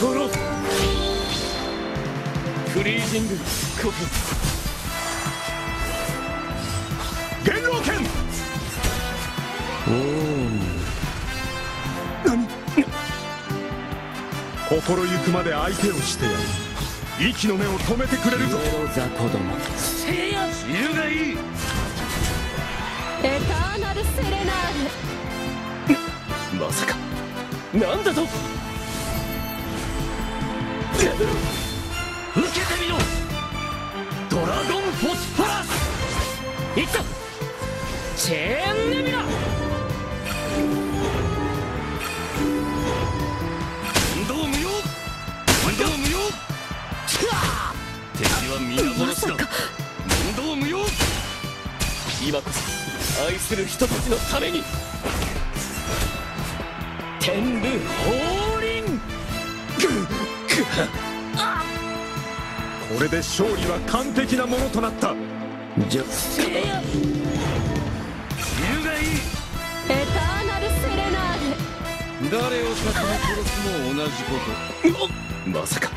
殺フリージング元老剣おお何心ゆくまで相手をしてやる。息の根を止めてくれるぞ。せがいい。エターナルセレナール。まさか。なんだと。受けてみろドラゴンフォスフォラスいったチェーンネミラ運動無用運動無用敵は皆殺しだ運動無用今こそ愛する人たちのために。天部降臨これで勝利は完璧なものとなった。じゃせいや汁がいい。エターナルセレナー誰を先に殺すも同じこと。まさか。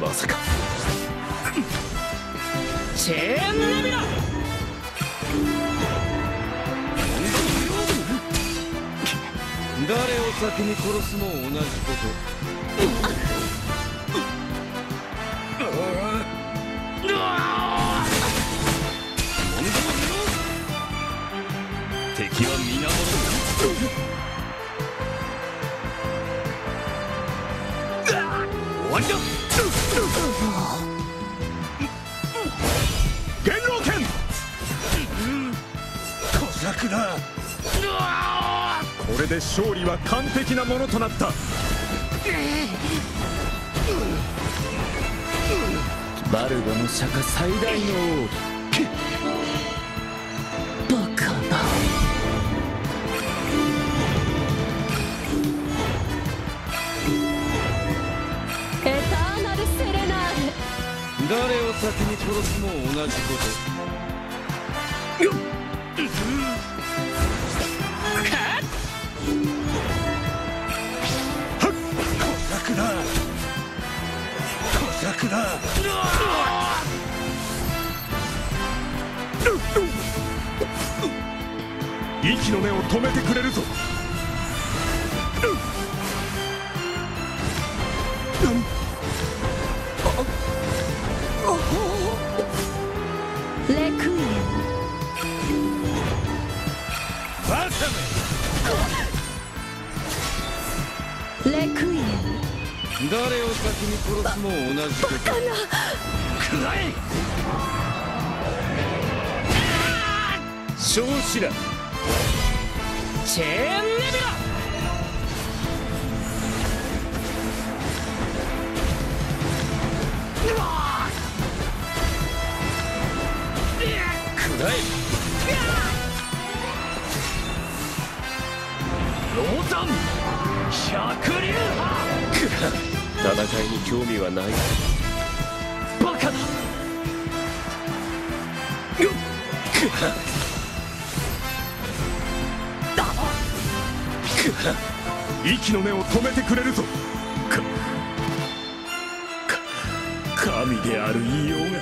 まさか。チェーンネミラ誰を先に殺すも同じこと。敵は皆殺し終わりだ。元老剣。小桜これで勝利は完璧なものとなった。バルゴの釈迦最大の王。バカな。エターナルセレナー誰を先に殺すも同じこと小桜息の根を止めてくれるぞ。レクイエバカめム。レクイエム誰を先に殺すも同じことくらえ少子らチェーンネミラくらえローザン百竜派戦いに興味はない。バカだ息の根を止めてくれるぞ。神である異様が